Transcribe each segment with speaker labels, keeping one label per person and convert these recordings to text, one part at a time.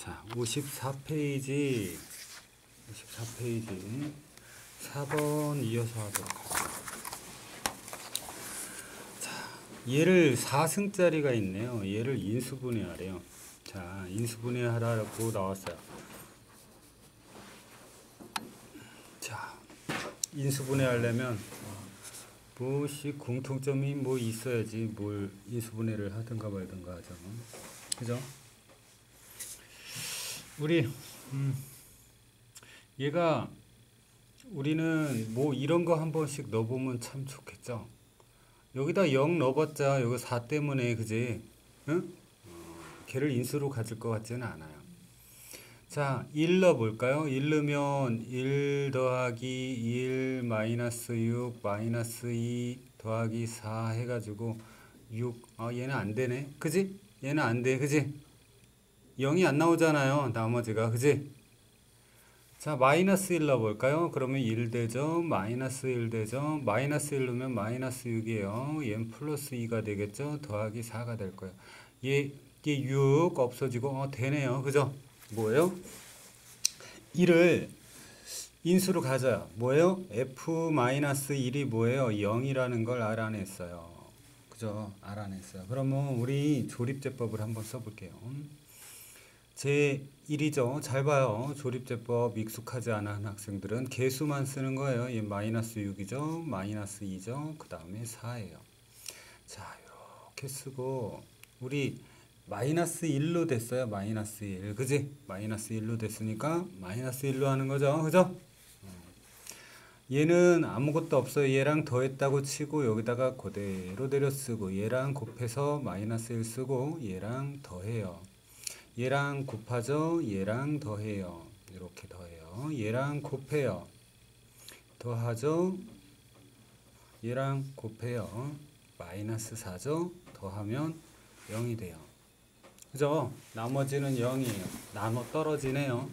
Speaker 1: 자, 54페이지, 54페이지, 4번 이어서 하도록. 자, 얘를 4승짜리가 있네요. 얘를 인수분해하래요. 자, 인수분해하라고 나왔어요. 자, 인수분해하려면 무엇이 공통점이 뭐 있어야지 뭘 인수분해를 하든가 말든가 하죠. 그죠? 우리 음, 얘가 우리는 뭐 이런 거 한 번씩 넣어보면 참 좋겠죠. 여기다 0 넣어봤자 여기 4 때문에 그지? 응? 어, 걔를 인수로 가질 것 같지는 않아요. 자, 1 넣어볼까요? 1 넣으면 1 더하기 1 마이너스 6 마이너스 2 더하기 4 해가지고 6. 아, 얘는 안 되네. 그지? 얘는 안 돼. 그지? 0이 안 나오잖아요. 나머지가. 그지? 자, 마이너스 1 넣어볼까요? 그러면 1 되죠? 마이너스 1 되죠? 마이너스 1 넣으면 마이너스 6이에요. 얘는 플러스 2가 되겠죠? 더하기 4가 될 거예요. 얘, 얘6 없어지고, 어, 되네요. 그죠? 뭐예요? 1을 인수로 가져요. 뭐예요? f-1이 뭐예요? 0이라는 걸 알아냈어요. 그죠? 알아냈어요. 그러면 우리 조립제법을 한번 써볼게요. 제 1이죠. 잘 봐요. 조립제법 익숙하지 않은 학생들은 개수만 쓰는 거예요. 얘 마이너스 6이죠. 마이너스 2죠. 그 다음에 4예요. 자, 이렇게 쓰고 우리 마이너스 1로 됐어요. 마이너스 1. 그지? 마이너스 1로 됐으니까 마이너스 1로 하는 거죠. 그죠? 얘는 아무것도 없어요. 얘랑 더했다고 치고 여기다가 그대로 내려 쓰고 얘랑 곱해서 마이너스 1 쓰고 얘랑 더해요. 얘랑 곱하죠. 얘랑 더해요. 이렇게 더해요. 얘랑 곱해요. 더하죠. 얘랑 곱해요. 마이너스 4죠. 더하면 0이 돼요. 그죠? 나머지는 0이에요. 나눠 떨어지네요.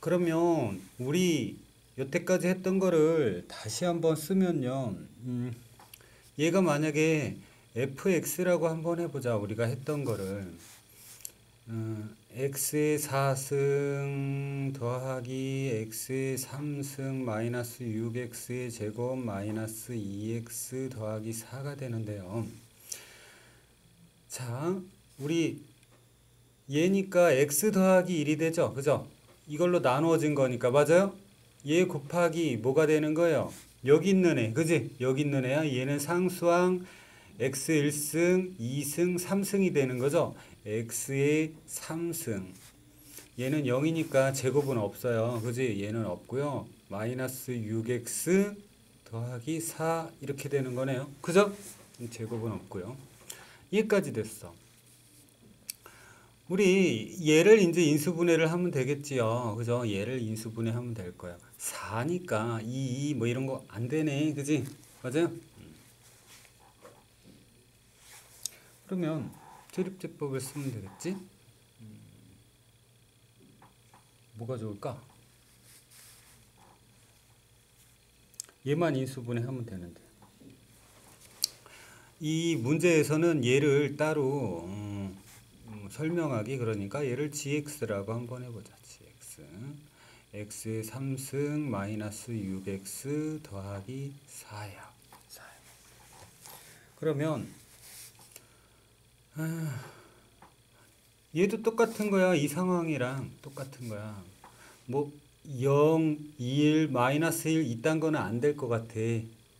Speaker 1: 그러면 우리 여태까지 했던 거를 다시 한번 쓰면요. 음, 얘가 만약에 fx라고 한번 해보자. 우리가 했던 거를 음, x의 4승 더하기 x의 3승 마이너스 6x의 제곱 마이너스 2x 더하기 4가 되는데요. 자, 우리 얘니까 x 더하기 1이 되죠. 그죠? 이걸로 나누어진 거니까 맞아요? 얘 곱하기 뭐가 되는 거예요? 여기 있는 애, 그지? 여기 있는 애야. 얘는 상수항 x 1승, 2승, 3승이 되는 거죠. x의 3승. 얘는 0이니까 제곱은 없어요. 그지? 얘는 없고요. 마이너스 6x 더하기 4 이렇게 되는 거네요. 그죠? 제곱은 없고요. 얘까지 됐어. 우리 얘를 이제 인수분해를 하면 되겠지요. 그죠? 얘를 인수분해하면 될 거예요. 4니까 2, 2, 뭐 이런 거 안 되네. 그지? 맞아요? 그러면 조립제법을 쓰면 되겠지? 뭐가 좋을까? 얘만 인수분해 하면 되는데. 이 문제에서는 얘를 따로 음, 음, 설명하기 그러니까 얘를 gx라고 한번 해보자. gx x의 3승 마이너스 6x 더하기 4야. 4. 그러면 아, 얘도 똑같은 거야. 이 상황이랑 똑같은 거야. 뭐 0, 1, 마이너스 1 이딴 거는 안 될 것 같아.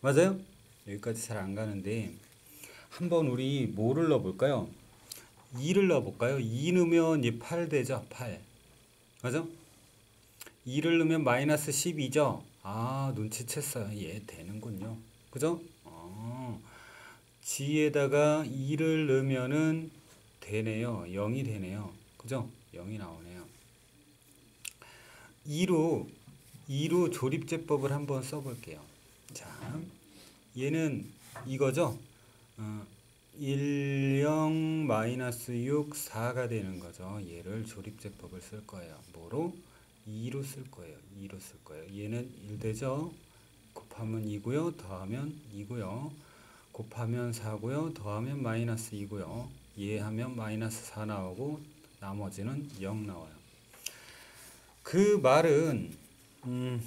Speaker 1: 맞아요? 여기까지 잘 안 가는데 한번 우리 뭐를 넣어볼까요? 2를 넣어볼까요? 2 넣으면 얘 8 되죠? 8. 맞아? 2를 넣으면 마이너스 12죠? 아, 눈치챘어요. 얘 되는군요. 그죠? 어, G에다가 2를 넣으면은 되네요. 0이 되네요. 그죠? 0이 나오네요. 2로, 2로 조립제법을 한번 써볼게요. 자, 얘는 이거죠? 어, 1, 0, 마이너스 6, 4가 되는 거죠. 얘를 조립제법을 쓸 거예요. 뭐로? 2로 쓸 거예요. 2로 쓸 거예요. 얘는 1 되죠? 곱하면 2고요. 더하면 2고요. 곱하면 4고요. 더하면 마이너스 2고요. 얘 하면 마이너스 4 나오고 나머지는 0 나와요. 그 말은 음,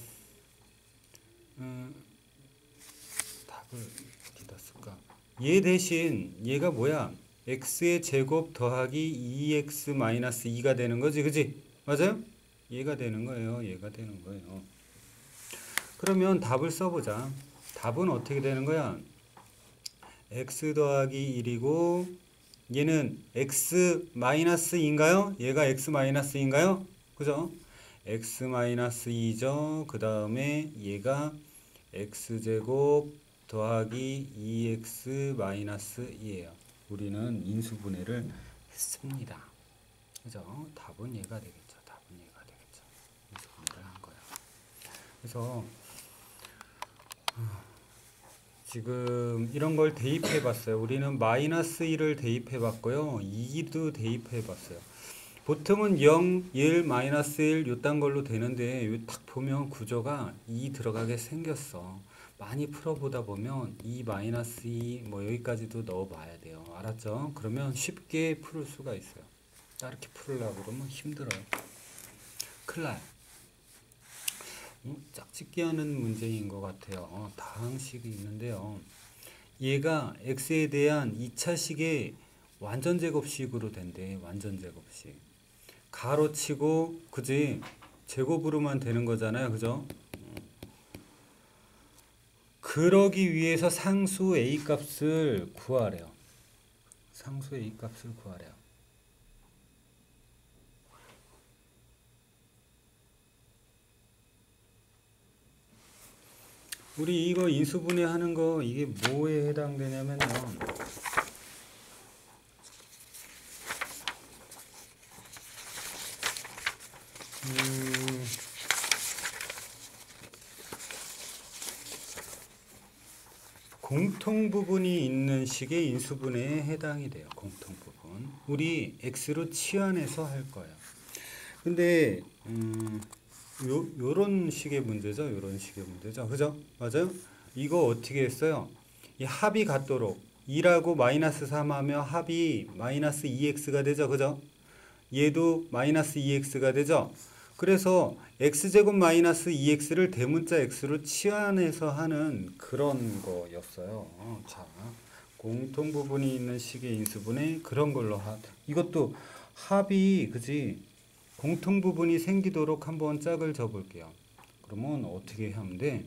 Speaker 1: 음, 답을 어디다 쓸까? 얘 대신 얘가 뭐야? x의 제곱 더하기 2x 마이너스 2가 되는 거지, 그지? 맞아요? 얘가 되는 거예요. 얘가 되는 거예요. 그러면 답을 써보자. 답은 어떻게 되는 거야? X 더하기 1이고 얘는 x 마이너스인가요? 얘가 x 마이너스인가요? 그죠? x 마이너스 2죠. 그 다음에 얘가 x제곱 더하기 2x 마이너스 2예요. 우리는 인수분해를 했습니다. 그죠? 답은 얘가 되겠죠. 답은 얘가 되겠죠. 인수분해를 한 거야. 그래서 지금 이런 걸 대입해 봤어요. 우리는 마이너스 1을 대입해 봤고요. 2도 대입해 봤어요. 보통은 0, 1, 마이너스 1 요딴 걸로 되는데 딱 보면 구조가 2 들어가게 생겼어. 많이 풀어보다 보면 2 마이너스 2 뭐 여기까지도 넣어봐야 돼요. 알았죠? 그러면 쉽게 풀 수가 있어요. 이렇게 풀으려고 그러면 힘들어요. 큰일 나요. 어, 짝짓기 하는 문제인 것 같아요. 어, 다항식이 있는데요. 얘가 x에 대한 2차식의 완전 제곱식으로 된대. 완전 제곱식. 가로치고 그지? 제곱으로만 되는 거잖아요. 그죠? 그러기 위해서 상수 a 값을 구하래요. 상수 a 값을 구하래요. 우리 이거 인수분해 하는 거 이게 뭐에 해당되냐면요. 음, 공통 부분이 있는 식의 인수분해에 해당이 돼요. 공통 부분. 우리 x로 치환해서 할 거예요. 근데 음, 요, 요런 식의 문제죠. 요런 식의 문제죠. 그죠? 맞아요? 이거 어떻게 했어요? 이 합이 같도록 2라고 마이너스 3 하면 합이 마이너스 2x가 되죠. 그죠? 얘도 마이너스 2x가 되죠. 그래서 x제곱 마이너스 2x를 대문자 x로 치환해서 하는 그런 거였어요. 어, 자, 공통 부분이 있는 식의 인수분해 그런 걸로 하. 이것도 합이 그지 공통 부분이 생기도록 한번 짝을 져볼게요. 그러면 어떻게 하면 돼?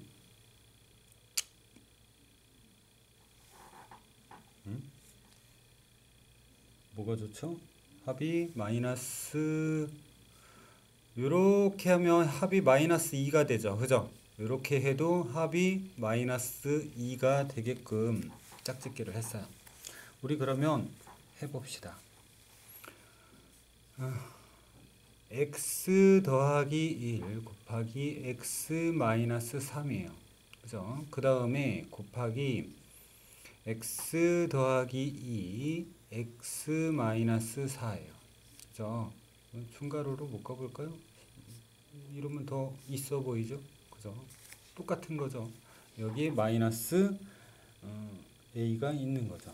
Speaker 1: 음? 뭐가 좋죠? 합이 마이너스 이렇게 하면 합이 마이너스 2가 되죠. 그죠? 이렇게 해도 합이 마이너스 2가 되게끔 짝짓기를 했어요. 우리 그러면 해봅시다. X 더하기 1 곱하기 x 마이너스 3이에요. 그죠? 그 다음에 곱하기 x 더하기 2 x 마이너스 4예요. 그죠? 중괄호로 못 가볼까요? 이러면 더 있어 보이죠? 그죠? 똑같은 거죠. 여기에 마이너스 어, a가 있는 거죠.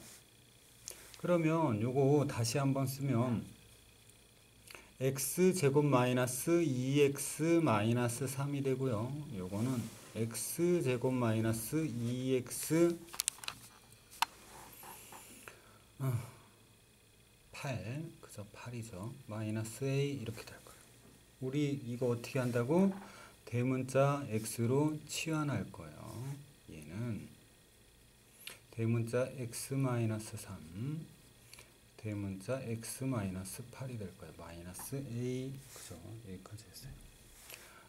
Speaker 1: 그러면 요거 다시 한번 쓰면 x 제곱 마이너스 2x 마이너스 3이 되고요. 요거는 x 제곱 마이너스 2x 8 그죠? 8이죠. 마이너스 a 이렇게 될 거예요. 우리 이거 어떻게 한다고? 대문자 x로 치환할 거예요. 얘는 대문자 x 마이너스 3 대문자 x 마이너스 8이 될 거예요. 마이너스 a 그죠? 여기까지 했어요.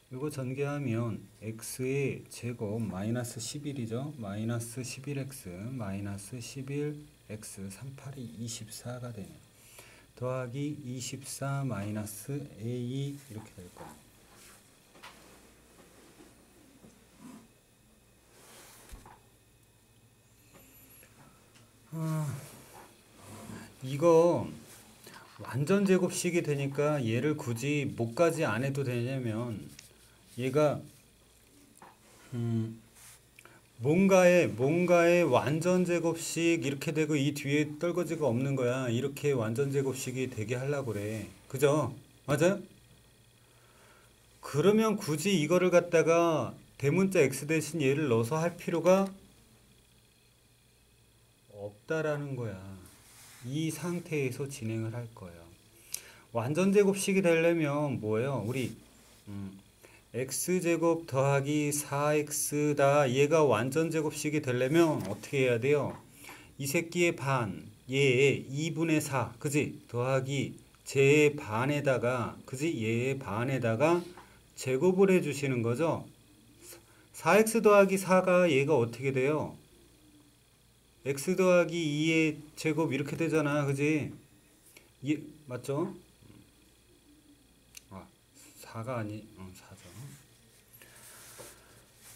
Speaker 1: 이거 전개하면 x의 제곱 마이너스 11이죠. 마이너스 11x 마이너스 11x 38이 24가 되네요. 더하기 24 마이너스 a 이렇게 될 거예요. 아, 이거 완전 제곱식이 되니까 얘를 굳이 뭐까지 안 해도 되냐면 얘가 음, 뭔가의 뭔가의 완전 제곱식 이렇게 되고 이 뒤에 떨거지가 없는 거야. 이렇게 완전 제곱식이 되게 하려고 그래. 그죠? 맞아요? 그러면 굳이 이거를 갖다가 대문자 x 대신 얘를 넣어서 할 필요가 없다라는 거야. 이 상태에서 진행을 할 거예요. 완전 제곱식이 되려면 뭐예요? 우리 음, x제곱 더하기 4x다. 얘가 완전 제곱식이 되려면 어떻게 해야 돼요? 이 새끼의 반, 얘의 2분의 4, 그지? 더하기 제의 반에다가, 그지? 얘의 반에다가 제곱을 해주시는 거죠? 4x 더하기 4가 얘가 어떻게 돼요? X 더하기 2의 제곱 이렇게 되잖아, 그지? 예, 맞죠? 아, 4가 아니, 어, 4죠.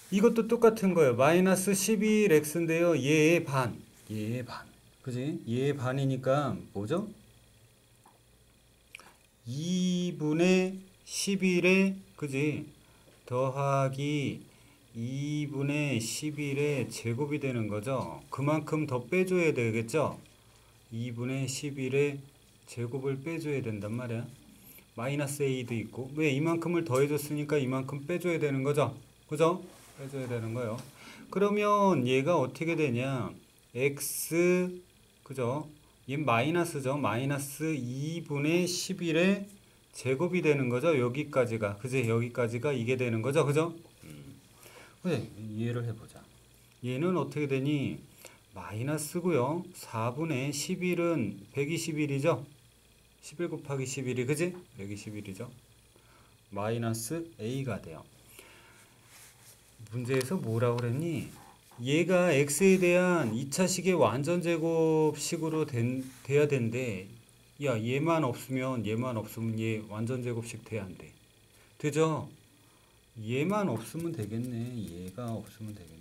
Speaker 1: 이것도 똑같은 거예요. 마이너스 11x인데요. 얘의 반, 얘의 반, 그지? 얘의 반이니까 뭐죠? 2분의 11에, 그지? 더하기 2분의 11의 제곱이 되는 거죠. 그만큼 더 빼줘야 되겠죠. 2분의 11의 제곱을 빼줘야 된단 말이야. 마이너스 a도 있고 왜 이만큼을 더해줬으니까 이만큼 빼줘야 되는 거죠. 그죠? 빼줘야 되는 거예요. 그러면 얘가 어떻게 되냐? x 그죠? 얘 마이너스죠. 마이너스 2분의 11의 제곱이 되는 거죠. 여기까지가 그지? 여기까지가 이게 되는 거죠. 그죠? 그래, 이해를 해보자. 얘는 어떻게 되니? 마이너스고요. 4분의 11은 121이죠? 11 곱하기 11이 그지? 121이죠? 마이너스 a가 돼요. 문제에서 뭐라고 그랬니? 얘가 x에 대한 2차식의 완전 제곱식으로 된, 돼야 된대. 야, 얘만 없으면 얘만 없으면 얘 완전 제곱식 돼야 안 돼. 되죠? 얘만 없으면 되겠네. 얘가 없으면 되겠네.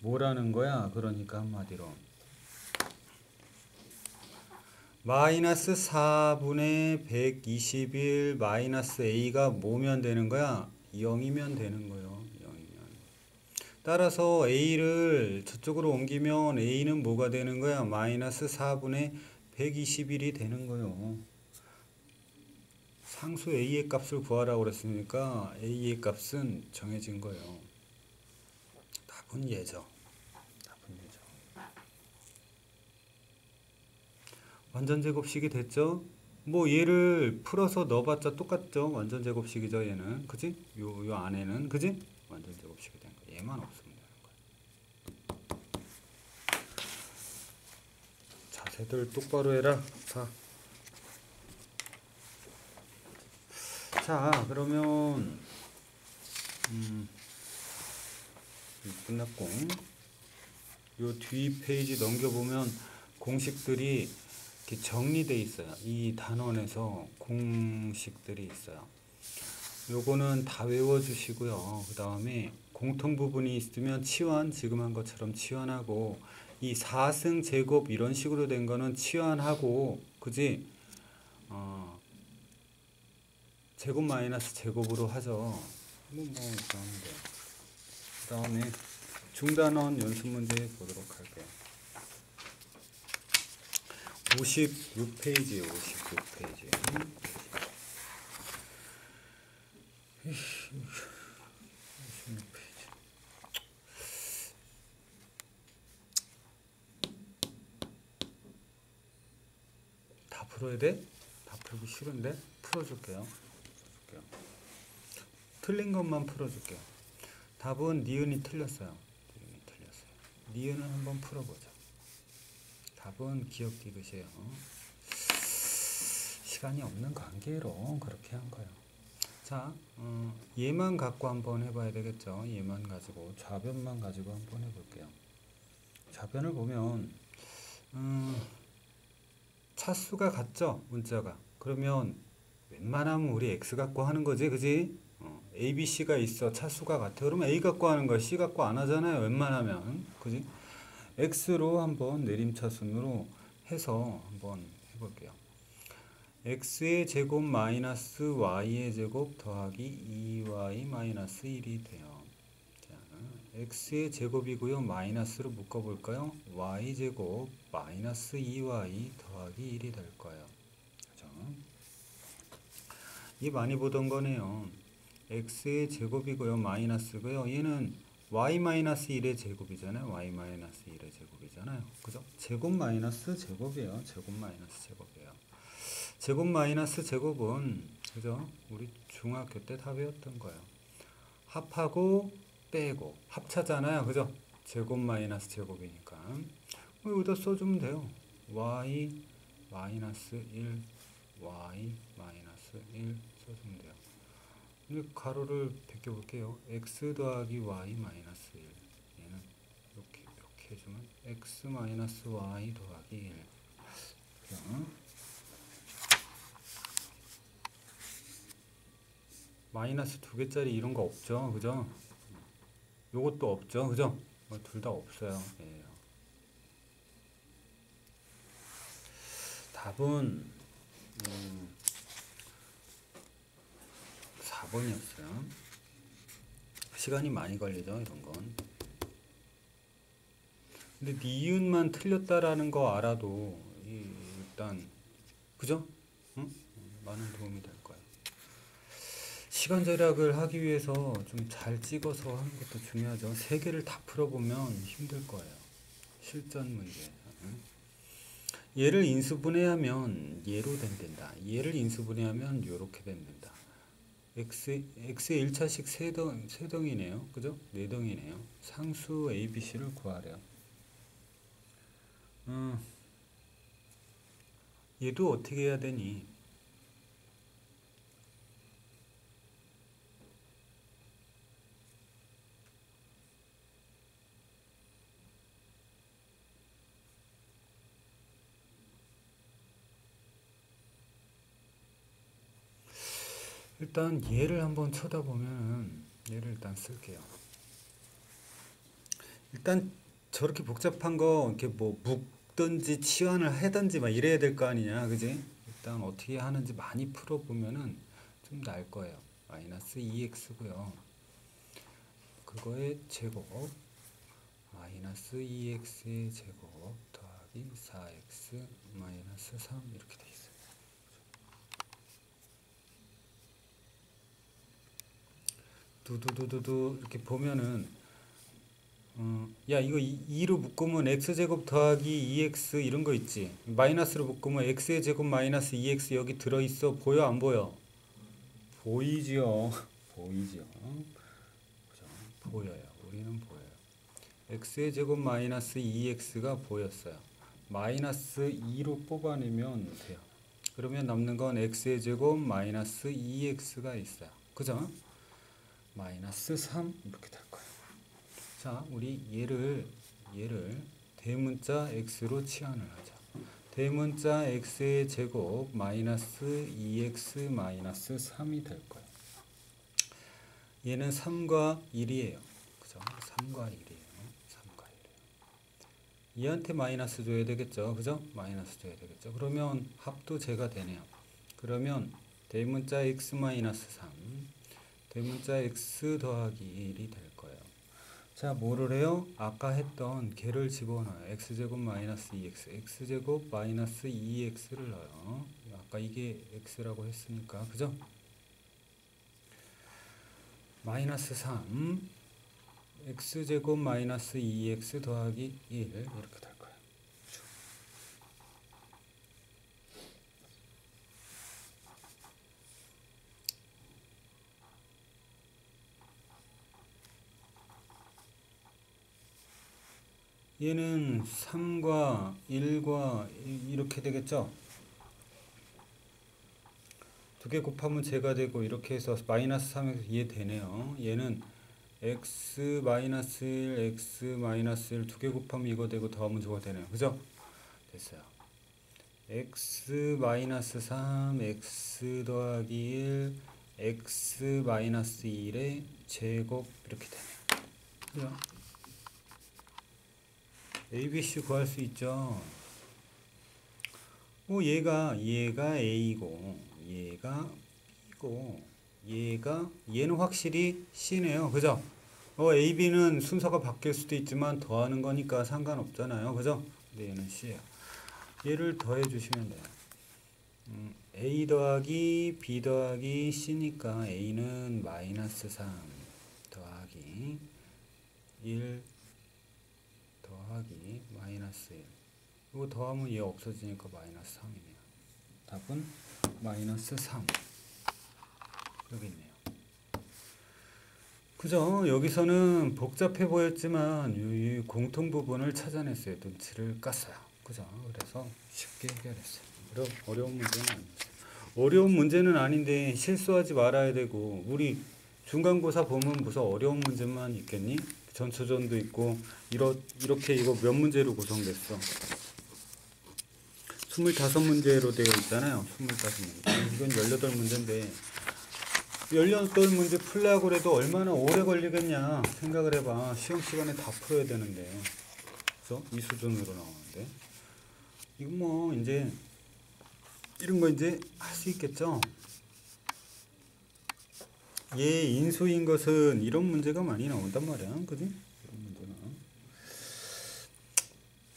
Speaker 1: 뭐라는 거야? 그러니까 한마디로 마이너스 4분의 121 마이너스 a가 뭐면 되는 거야? 0이면 되는 거예요. 0이면. 따라서 a를 저쪽으로 옮기면 a는 뭐가 되는 거야? 마이너스 4분의 121이 되는 거예요. 상수 a의 값을 구하라고 그랬으니까 a의 값은 정해진 거예요. 답은 예죠. 답은 예죠. 완전 제곱식이 됐죠? 뭐 얘를 풀어서 넣어봤자 똑같죠? 완전 제곱식이죠 얘는 그지? 요, 요 안에는 그지? 완전 제곱식이 된 거. 얘만 없으면 되는 거야. 자세들 똑바로 해라. 자. 자, 그러면 음, 끝났고 요뒤 페이지 넘겨보면 공식들이 이렇게 정리돼 있어요. 이 단원에서 공식들이 있어요. 요거는 다 외워주시고요. 그 다음에 공통 부분이 있으면 치환 지금 한 것처럼 치환하고 이 4승 제곱 이런 식으로 된 거는 치환하고 그지? 어, 제곱 마이너스 제곱으로 하죠. 뭐, 뭐, 그런데. 그 다음에 중단원 연습 문제 보도록 할게요. 56페이지에 56페이지. 56페이지. 다 풀어야 돼? 다 풀기 싫은데? 풀어줄게요. 틀린 것만 풀어줄게요. 답은 니은이 틀렸어요. 니은이 틀렸어요. 니은을 한번 풀어보자. 답은 기억 디귿이에요. 시간이 없는 관계로 그렇게 한 거예요. 자, 어, 얘만 갖고 한번 해봐야 되겠죠. 얘만 가지고 좌변만 가지고 한번 해볼게요. 좌변을 보면 음, 차수가 같죠, 문자가. 그러면 웬만하면 우리 x 갖고 하는 거지, 그지? 어, A, B, C가 있어, 차수가 같아. 그러면 A 갖고 하는 거야, C 갖고 안 하잖아요, 웬만하면, 그지? x로 한번 내림차순으로 해서 한번 해볼게요. x의 제곱 마이너스 y의 제곱 더하기 2y 마이너스 1이 돼요. 자, x의 제곱이고요. 마이너스로 묶어볼까요? y 제곱 마이너스 2y 더하기 1이 될 거예요. 그죠? 이 많이 보던 거네요. X의 제곱이고요. 마이너스고요. 얘는 y 마이너스 1의 제곱이잖아요. y 마이너스 1의 제곱이잖아요. 그죠? 제곱 마이너스 제곱이에요. 제곱 마이너스 제곱이에요. 제곱 마이너스 제곱은 그죠? 우리 중학교 때 다 배웠던 거예요. 합하고 빼고 합차잖아요. 그죠? 제곱 마이너스 제곱이니까 뭐 여기다 써주면 돼요. y 마이너스 1 y 마이너스 1 1 가로를 베껴 볼게요. x 더하기 y 마이너스 1 얘는 이렇게 이렇게 해주면 x 마이너스 y 더하기 1 그냥 마이너스 두 개짜리 이런 거 없죠? 그죠? 요것도 없죠? 그죠? 어, 둘다 없어요. 예. 답은 음, 4번이었어요. 시간이 많이 걸리죠, 이런 건. 근데 니은만 틀렸다라는 거 알아도 이, 일단 그죠? 응? 많은 도움이 될 거예요. 시간 절약을 하기 위해서 좀 잘 찍어서 하는 것도 중요하죠. 세 개를 다 풀어보면 힘들 거예요. 실전 문제. 응? 얘를 인수분해하면 얘로 된다. 얘를 인수분해하면 요렇게 된다. X x의 1차식 세덩 세덩이네요. 그죠? 네 덩이네요. 상수 a, b, c를 구하래요. 음. 얘도 어떻게 해야 되니? 일단 얘를 한번 쳐다보면 얘를 일단 쓸게요. 일단 저렇게 복잡한 거 이렇게 뭐 묶든지 치환을 하든지 막 이래야 될 거 아니냐, 그지? 일단 어떻게 하는지 많이 풀어보면은 좀 나을 거예요. 마이너스 2x고요. 그거의 제곱 마이너스 2x의 제곱 더하기 4x 마이너스 3 이렇게 돼 있어요. 두두두두두 이렇게 보면은 어, 야 이거 2로 묶으면 x제곱 더하기 2x 이런 거 있지? 마이너스로 묶으면 x의 제곱 마이너스 2x 여기 들어있어? 보여? 안 보여? 보이지요? 보이죠 그죠? 보여요. 우리는 보여요. x의 제곱 마이너스 2x가 보였어요. 마이너스 2로 뽑아내면 돼요. 그러면 남는 건 x의 제곱 마이너스 2x가 있어요. 그죠? 마이너스 3 이렇게 될 거예요. 자, 우리 얘를 얘를 대문자 x로 치환을 하자. 대문자 x의 제곱 마이너스 2x 마이너스 3이 될 거예요. 얘는 3과 1이에요. 그죠? 3과 1이에요. 3과 1이에요. 얘한테 마이너스 줘야 되겠죠. 그죠? 마이너스 줘야 되겠죠. 그러면 합도 제가 되네요. 그러면 대문자 x 마이너스 3 대문자 x 더하기 1이 될 거예요. 자, 뭐를 해요? 아까 했던 개를 집어넣어요. x제곱 마이너스 2x, x제곱 마이너스 2x를 넣어요. 아까 이게 x라고 했으니까, 그죠? 마이너스 3, x제곱 마이너스 2x 더하기 1 이렇게 얘는 3과 1과 이렇게 되겠죠? 두 개 곱하면 제가 되고 이렇게 해서 마이너스 3에서 얘 되네요. 얘는 x 마이너스 1, x 마이너스 1 두 개 곱하면 이거 되고 더하면 저거 되네요. 그죠? 됐어요. x 마이너스 3, x 더하기 1, x 마이너스 1의 제곱 이렇게 되네요. 그죠? ABC 구할 수 있죠. 뭐 얘가 얘가 A고 얘가 B고 얘가 얘는 확실히 C네요. 그죠? 어 AB는 순서가 바뀔 수도 있지만 더하는 거니까 상관없잖아요. 그죠? 근데 얘는 C예요. 얘를 더해 주시면 돼요. 음, a 더하기 b 더하기 c니까 a는 마이너스 3 더하기 1 더하기 마이너스 1 이거 더하면 얘 없어지니까 마이너스 3이네요 답은 마이너스 3 여기 있네요 그죠? 여기서는 복잡해 보였지만 이 공통 부분을 찾아냈어요. 눈치를 깠어요. 그죠? 그래서 쉽게 해결했어요. 어려, 어려운 문제는 아니었어요. 어려운 문제는 아닌데 실수하지 말아야 되고 우리 중간고사 보면 무슨 어려운 문제만 있겠니? 전초전도 있고 이러, 이렇게 이거 몇 문제로 구성됐어? 25문제로 되어 있잖아요. 25문제. 이건 18문제인데 18문제 풀려고 그래도 얼마나 오래 걸리겠냐 생각을 해봐. 시험 시간에 다 풀어야 되는데. 그래서 이 수준으로 나오는데. 이건 뭐 이제 이런 거 이제 할 수 있겠죠? 얘 인수인 것은 이런 문제가 많이 나온단 말이야. 그지?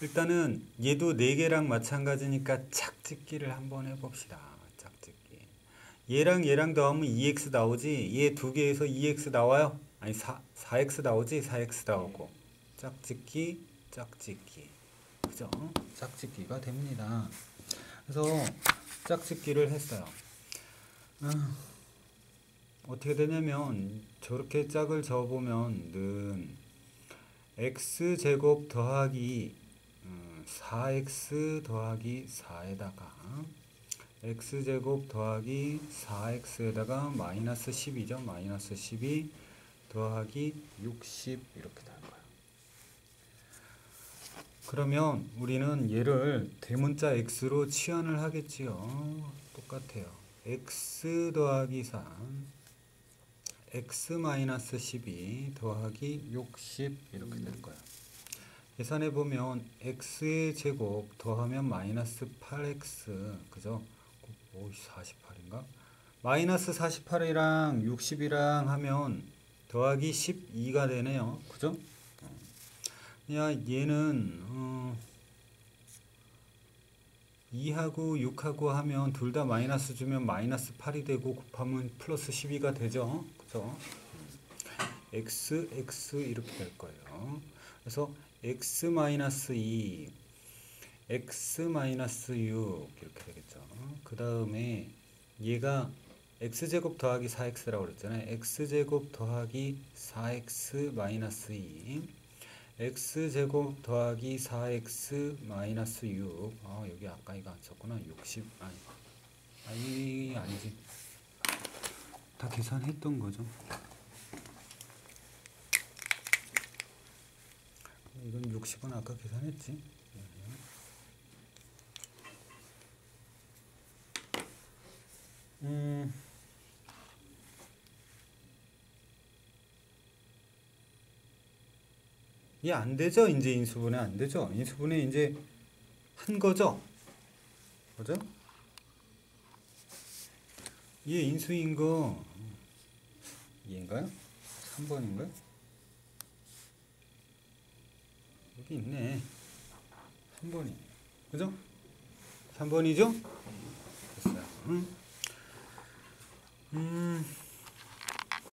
Speaker 1: 일단은 얘도 4개랑 마찬가지니까 착짓기를 한번 해봅시다. 착짓기. 얘랑 얘랑 더하면 2x 나오지? 얘 두 개에서 2x 나와요? 아니 4, 4x 나오지? 4x 나오고. 짝짓기, 짝짓기. 그죠? 짝짓기가 됩니다. 그래서 짝짓기를 했어요. 아, 어떻게 되냐면 저렇게 짝을 저어보면 는 x제곱 더하기 음, 4x 더하기 4에다가 x제곱 더하기 4x에다가 마이너스 10이죠. 마이너스 12 더하기 60 이렇게 될 거예요. 그러면 우리는 얘를 대문자 x로 치환을 하겠지요. 똑같아요. x 더하기 3 x 마이너스 12 더하기 60 이렇게 될 거예요. 계산해 보면 x의 제곱 더하면 마이너스 8x 그죠? 오 48인가? 마이너스 48이랑 60이랑 하면 더하기 12가 되네요. 그죠? 야 얘는 어 2하고 6하고 하면 둘 다 마이너스 주면 마이너스 8이 되고 곱하면 플러스 12가 되죠. 그죠? x, x 이렇게 될 거예요. 그래서 x 마이너스 2, x 마이너스 6 이렇게 되겠죠. 그 다음에 얘가 x제곱 더하기 4x라고 그랬잖아요. x제곱 더하기 4x 마이너스 2 x제곱 더하기 4x 마이너스 6 아, 여기 아까 이거 안 썼구나 60 아니 아니 아니지 다 계산했던 거죠 이건 60은 아까 계산했지 음 이게 안 되죠? 이제 인수분해 안 되죠? 인수분해 이제 한 거죠? 그죠? 얘 인수인 거 얘인가요? 3번인가요? 여기 있네 3번이 그죠? 3번이죠? 됐어요 음. 음.